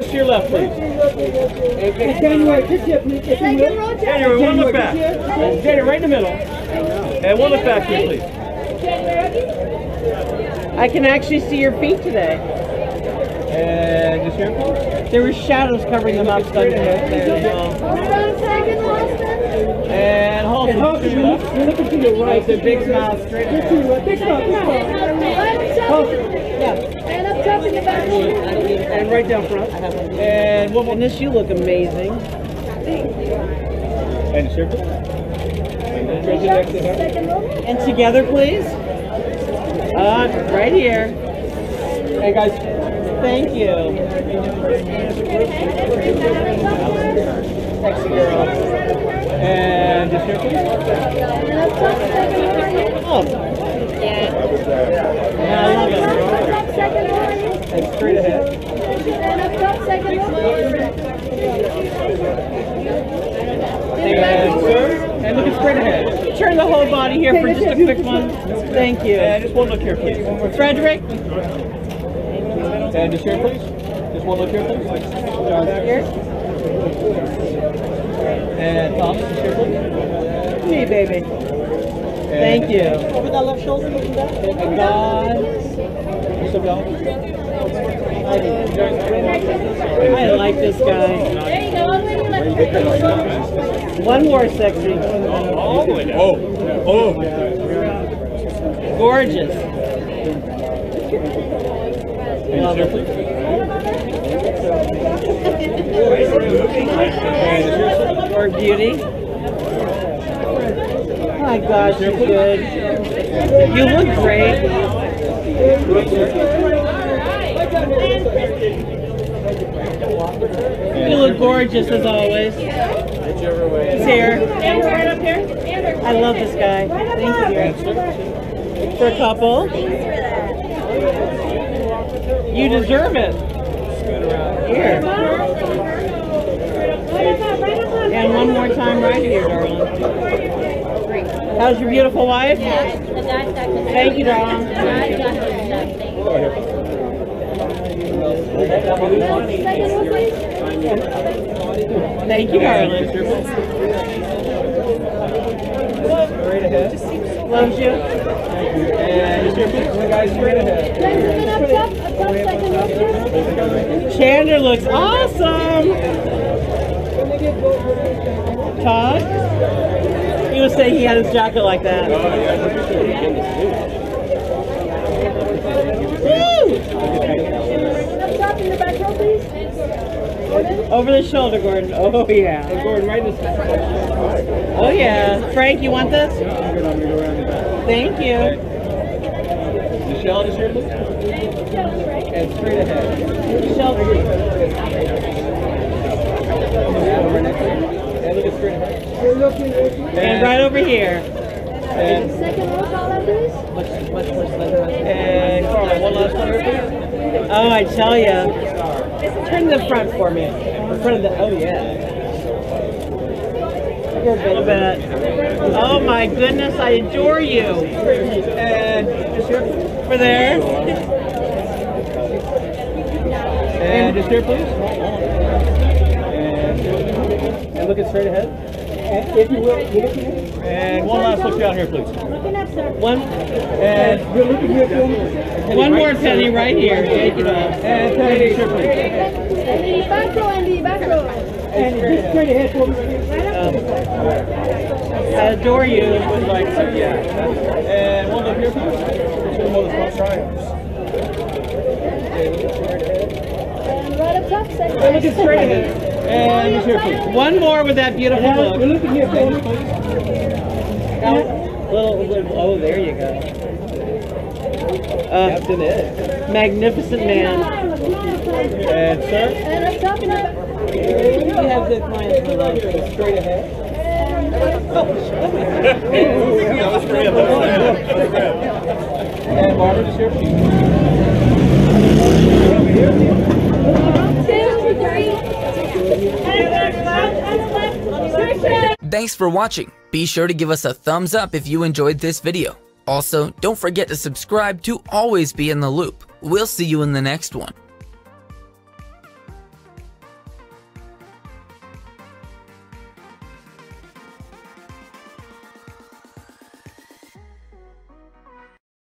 To your left, please. January, this year, please. If you will. January, one look back. January, right in the middle. And one look back here, please. I can actually see your feet today. And just here, please. There were shadows covering them up. Straight ahead. There you go. And hold And hold your you're looking to your right. That's a big smile straight Just ahead. Big smile, big smile. And right. And one more. Goodness, you look amazing. And just here, please. And then right to the next to her. And together, please. Uh, right here. Hey, guys. Thank you. Sexy girl. And just here, please. Oh, yeah, I love it. And straight ahead. And sir. And looking straight ahead. Turn the whole body here for just a quick one. Thank you. And just one look here, please. One more. Frederick, And just here, please. Just one look here, please. here. And Thomas, just here, please. Me, baby. And Thank you. Over that left shoulder, looking back. And God. Just a bell. I like this guy. One more sexy. Oh. Oh. Gorgeous. Here, sir. Or beauty. My gosh, you're good. You look great. You look gorgeous as always. He's here. I love this guy. Thank you. For a couple. You deserve it. Here. And one more time right here, darling. How's your beautiful wife? Thank you, darling. Thank you. Straight ahead. Loves you. And. Guys, ahead. Chandler looks awesome. Todd? He was saying he had his jacket like that. Over the shoulder, Gordon. Oh, yeah. And Gordon, right in the Oh, yeah. Frank, you want this? Good, I'm gonna go around the back. Thank you. Michelle, just here, please. And straight ahead. Michelle, And over next to you. And look at straight ahead. and right over here. And, and Carla, one last one here, please. Oh, I tell you. Turn the front for me. In front of the, oh, yeah. You're a bit. Oh, my goodness, I adore you. And just here. For there. And just here, please. And, and look at straight ahead. And if you will. And one last look down here, please. One, And You're looking here, one more penny right here. Take it off. And Penny, just back row. And just straight ahead for me. I adore you. Would Like, so, yeah. And one look here, please. One more small triangles. And look at straight ahead. And just here, please. One more with that beautiful And We're looking here, Penny. Little, little, oh, there you go. Uh, Captain Ed. magnificent man. And sir, You have good clients, my love. straight ahead. And Barbara, just here, please. Thanks for watching. Be sure to give us a thumbs up if you enjoyed this video. Also, don't forget to subscribe to always be in the loop. We'll see you in the next one.